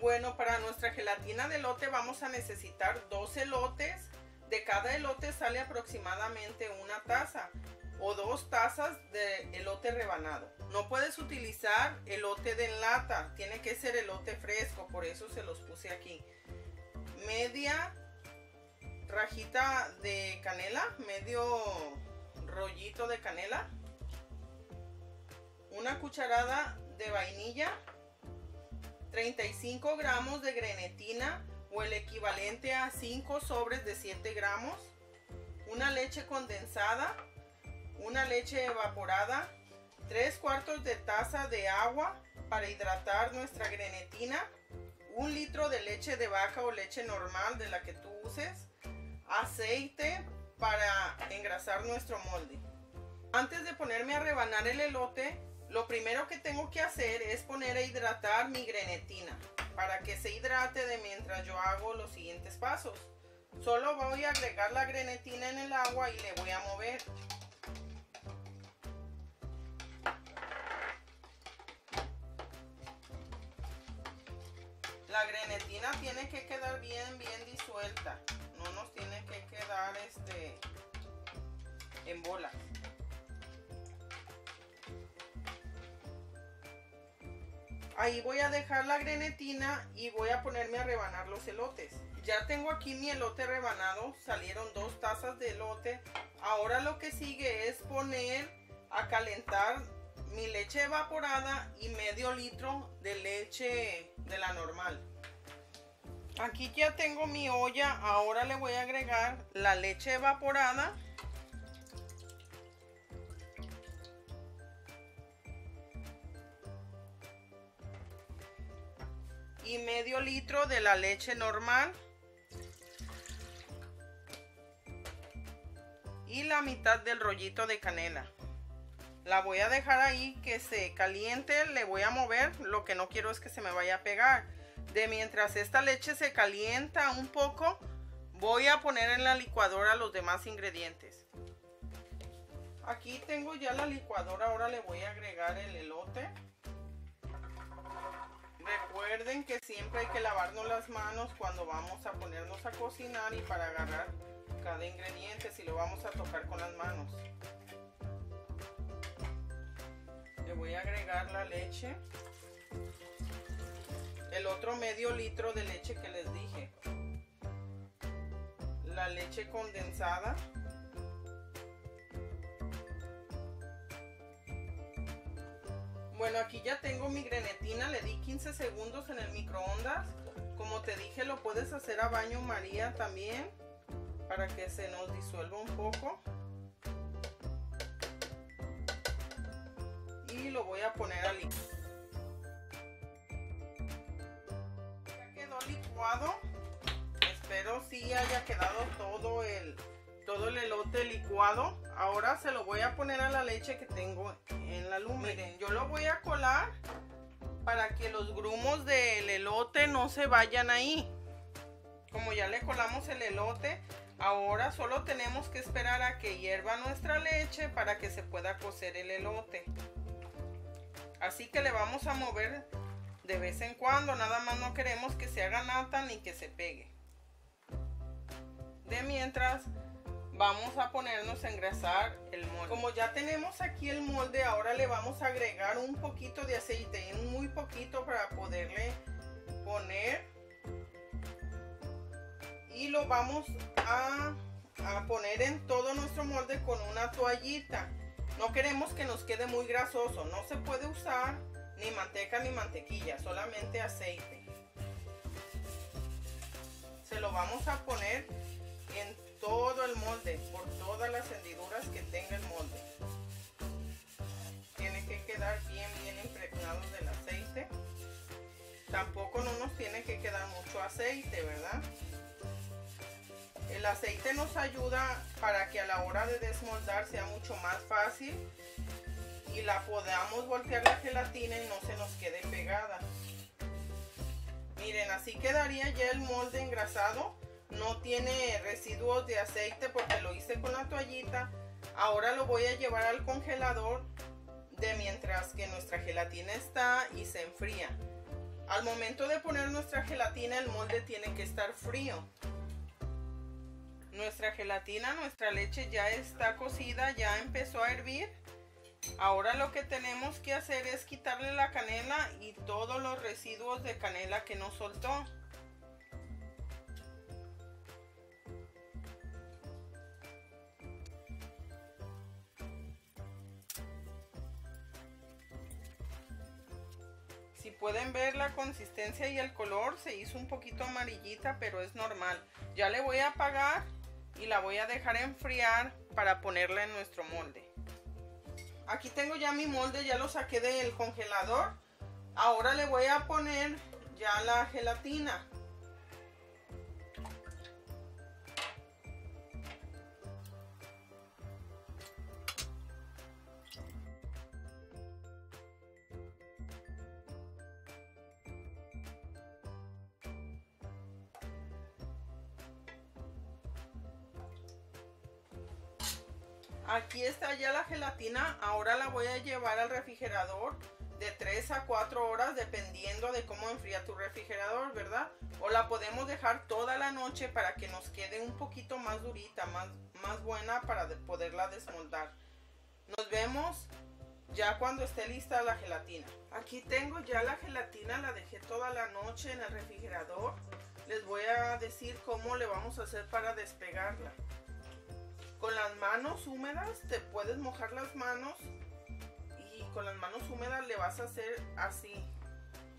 Bueno, para nuestra gelatina de elote vamos a necesitar dos elotes. De cada elote sale aproximadamente una taza o dos tazas de elote rebanado. No puedes utilizar elote de lata, tiene que ser elote fresco, por eso se los puse aquí. Media rajita de canela, medio rollito de canela. Una cucharada de vainilla, 35 gramos de grenetina o el equivalente a 5 sobres de 7 gramos. Una leche condensada, una leche evaporada, 3 cuartos de taza de agua para hidratar nuestra grenetina, un litro de leche de vaca o leche normal de la que tú uses, aceite para engrasar nuestro molde. Antes de ponerme a rebanar el elote, lo primero que tengo que hacer es poner a hidratar mi grenetina para que se hidrate de mientras yo hago los siguientes pasos. Solo voy a agregar la grenetina en el agua y le voy a mover. La grenetina tiene que quedar bien, bien disuelta. No nos tiene que quedar este en bolas. Ahí voy a dejar la grenetina y voy a ponerme a rebanar los elotes. Ya tengo aquí mi elote rebanado, salieron dos tazas de elote. Ahora lo que sigue es poner a calentar mi leche evaporada y medio litro de leche de la normal. Aquí ya tengo mi olla, ahora le voy a agregar la leche evaporada. Y medio litro de la leche normal. Y la mitad del rollito de canela. La voy a dejar ahí que se caliente, le voy a mover, lo que no quiero es que se me vaya a pegar. De mientras esta leche se calienta un poco, voy a poner en la licuadora los demás ingredientes. Aquí tengo ya la licuadora, ahora le voy a agregar el elote. Recuerden que siempre hay que lavarnos las manos cuando vamos a ponernos a cocinar y para agarrar cada ingrediente si lo vamos a tocar con las manos. Le voy a agregar la leche. El otro medio litro de leche que les dije. La leche condensada. Bueno, aquí ya tengo mi grenetina, le di 15 segundos en el microondas. Como te dije, lo puedes hacer a baño María también, para que se nos disuelva un poco. Y lo voy a poner a. Ya quedó licuado. Espero si haya quedado todo el, todo el elote licuado. Ahora se lo voy a poner a la leche que tengo en la. Miren, yo lo voy a colar para que los grumos del elote no se vayan ahí. Como ya le colamos el elote, ahora solo tenemos que esperar a que hierva nuestra leche para que se pueda cocer el elote. Así que le vamos a mover de vez en cuando, nada más no queremos que se haga nata ni que se pegue. De mientras vamos a ponernos a engrasar el molde. Como ya tenemos aquí el molde, ahora le vamos a agregar un poquito de aceite, muy poquito para poderle poner. Y lo vamos a, a poner en todo nuestro molde con una toallita. No queremos que nos quede muy grasoso, no se puede usar ni manteca ni mantequilla, solamente aceite. Se lo vamos a poner en todo el molde, por todas las hendiduras que tenga el molde. Tiene que quedar bien, bien impregnado del aceite. Tampoco no nos tiene que quedar mucho aceite, ¿verdad? El aceite nos ayuda para que a la hora de desmoldar sea mucho más fácil y la podamos voltear la gelatina y no se nos quede pegada. Miren, así quedaría ya el molde engrasado no tiene residuos de aceite porque lo hice con la toallita. Ahora lo voy a llevar al congelador de mientras que nuestra gelatina está y se enfría. Al momento de poner nuestra gelatina el molde tiene que estar frío. Nuestra gelatina, nuestra leche ya está cocida, ya empezó a hervir. Ahora lo que tenemos que hacer es quitarle la canela y todos los residuos de canela que nos soltó. Pueden ver la consistencia y el color, se hizo un poquito amarillita, pero es normal. Ya le voy a apagar y la voy a dejar enfriar para ponerla en nuestro molde. Aquí tengo ya mi molde, ya lo saqué del congelador. Ahora le voy a poner ya la gelatina. Aquí está ya la gelatina, ahora la voy a llevar al refrigerador de 3 a 4 horas dependiendo de cómo enfría tu refrigerador, ¿verdad? O la podemos dejar toda la noche para que nos quede un poquito más durita, más, más buena para poderla desmoldar. Nos vemos ya cuando esté lista la gelatina. Aquí tengo ya la gelatina, la dejé toda la noche en el refrigerador. Les voy a decir cómo le vamos a hacer para despegarla. Con las manos húmedas te puedes mojar las manos y con las manos húmedas le vas a hacer así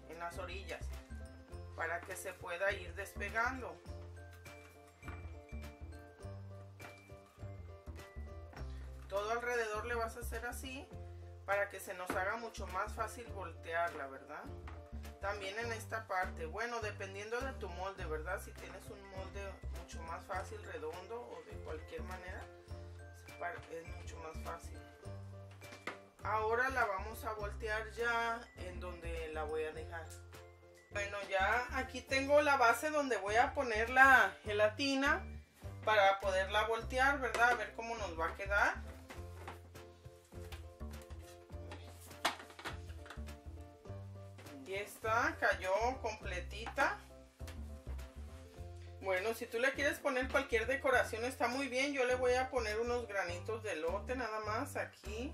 en las orillas para que se pueda ir despegando. Todo alrededor le vas a hacer así para que se nos haga mucho más fácil voltearla, ¿verdad? También en esta parte, bueno, dependiendo de tu molde, ¿verdad? Si tienes un molde mucho más fácil, redondo o de cualquier manera, es mucho más fácil. Ahora la vamos a voltear ya en donde la voy a dejar. Bueno, ya aquí tengo la base donde voy a poner la gelatina para poderla voltear, ¿verdad? A ver cómo nos va a quedar. Y esta cayó completita. Bueno, si tú le quieres poner cualquier decoración está muy bien. Yo le voy a poner unos granitos de elote nada más aquí.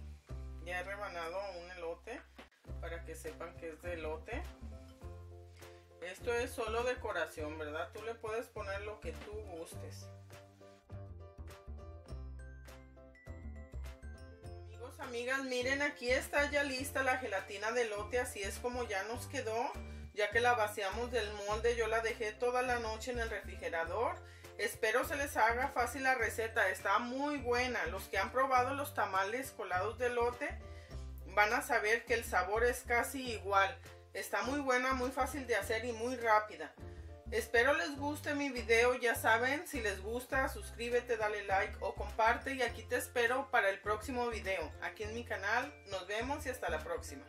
Ya he rebanado un elote para que sepan que es de elote. Esto es solo decoración, ¿verdad? Tú le puedes poner lo que tú gustes. Amigos, amigas, miren aquí está ya lista la gelatina de elote. Así es como ya nos quedó ya que la vaciamos del molde yo la dejé toda la noche en el refrigerador espero se les haga fácil la receta está muy buena los que han probado los tamales colados de lote van a saber que el sabor es casi igual está muy buena muy fácil de hacer y muy rápida Espero les guste mi video, ya saben, si les gusta, suscríbete, dale like o comparte y aquí te espero para el próximo video. Aquí en mi canal, nos vemos y hasta la próxima.